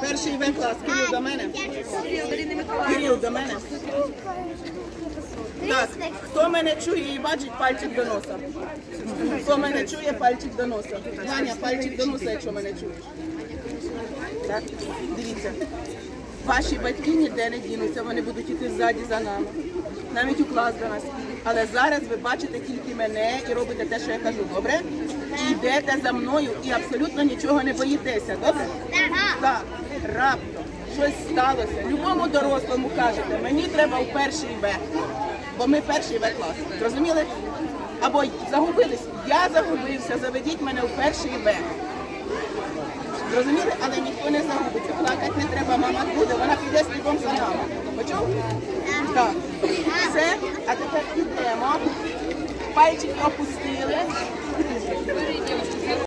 Перший В клас. Кирил до мене. Кирил до мене. Так, хто мене чує і бачить, пальчик до носа. Хто мене чує, пальчик до носа. Ганя, пальчик до носа, якщо мене чуєш. Так, дивіться. Ваші батьки ніде не дінуться, вони будуть іти ззаді за нами. Навіть у клас до нас. Але зараз ви бачите тільки мене і робите те, що я кажу, добре? І йдете за мною і абсолютно нічого не боїтеся, добре? Так, раптом щось сталося. Любому дорослому кажете, мені треба в перший В, бо ми перший В клас. Зрозуміли? Або загубились. Я загубився, заведіть мене в перший В. Зрозуміли? Але ніхто не загубиться. Плакати не треба, мама буде, вона піде слідом за нами. Почув? Так. A gente tem temos palha de campo